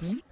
Hum?